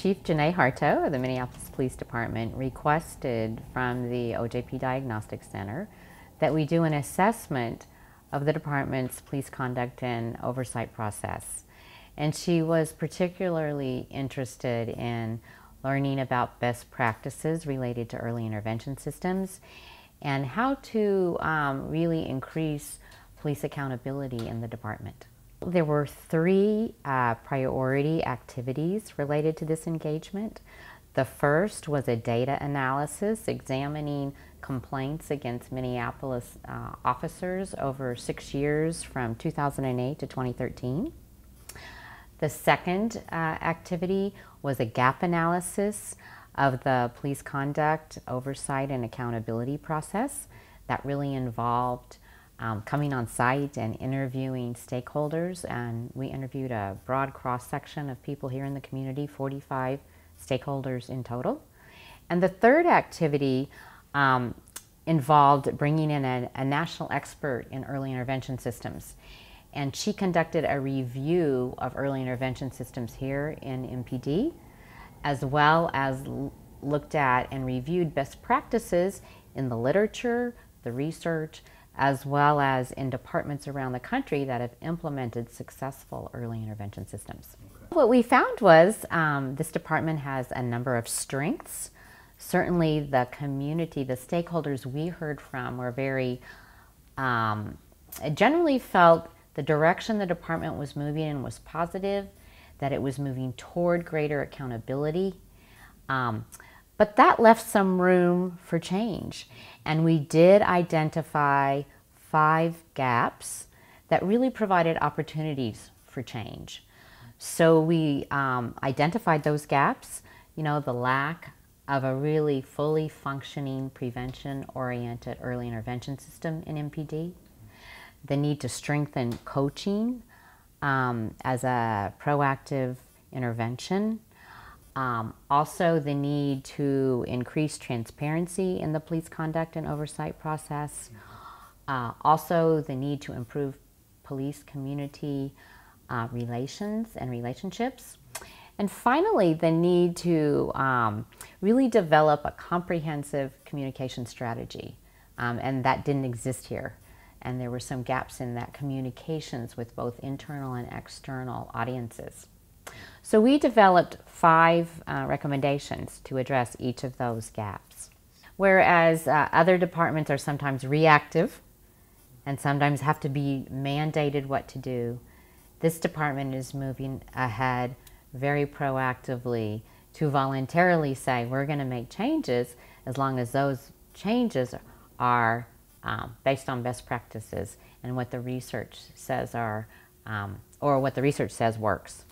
Chief Janeé Harteau of the Minneapolis Police Department requested from the OJP Diagnostic Center that we do an assessment of the department's police conduct and oversight process. And she was particularly interested in learning about best practices related to early intervention systems and how to um, really increase police accountability in the department. There were three uh, priority activities related to this engagement. The first was a data analysis examining complaints against Minneapolis uh, officers over six years from 2008 to 2013. The second uh, activity was a gap analysis of the police conduct, oversight, and accountability process that really involved um, coming on site and interviewing stakeholders. And we interviewed a broad cross section of people here in the community, 45 stakeholders in total. And the third activity um, involved bringing in a, a, national expert in early intervention systems. And she conducted a review of early intervention systems here in MPD, as well as looked at and reviewed best practices in the literature, the research, as well as in departments around the country that have implemented successful early intervention systems. Okay. What we found was um, this department has a number of strengths. Certainly, the community, the stakeholders we heard from were very, um, generally felt the direction the department was moving in was positive, that it was moving toward greater accountability. Um, but that left some room for change. And we did identify five gaps that really provided opportunities for change. So we um, identified those gaps, you know, the lack of a really fully functioning prevention oriented early intervention system in MPD, the need to strengthen coaching um, as a proactive intervention um, also, the need to increase transparency in the police conduct and oversight process. Uh, also, the need to improve police community uh, relations and relationships. And finally, the need to um, really develop a comprehensive communication strategy. Um, and that didn't exist here. And there were some gaps in that communications with both internal and external audiences. So we developed five uh, recommendations to address each of those gaps. Whereas uh, other departments are sometimes reactive and sometimes have to be mandated what to do, this department is moving ahead very proactively to voluntarily say we're going to make changes as long as those changes are um, based on best practices and what the research says are um, or what the research says works.